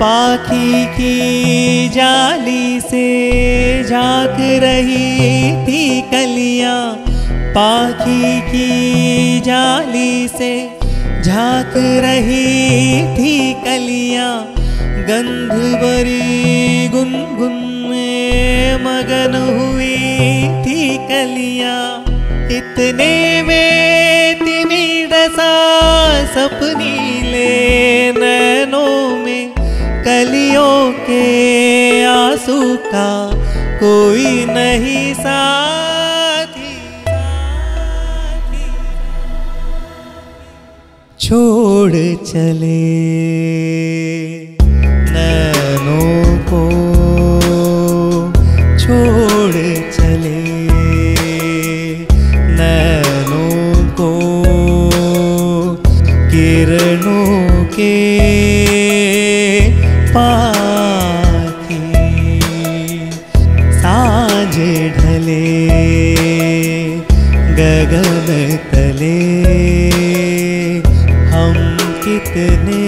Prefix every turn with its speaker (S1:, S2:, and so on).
S1: पाखी की जाली से झाँक रही थी कलियाँ। पाखी की जाली से झाँक रही थी कलियाँ। गंध बरी गुनगुन में मगन हुई थी कलियाँ। इतने में तिमी डसा सपनी कलियों के आँसू का कोई नहीं साथी। छोड़ चले नैनों को, छोड़ चले नैनों को, किरणों के पाती साँझ ढले गगन तले हम कितने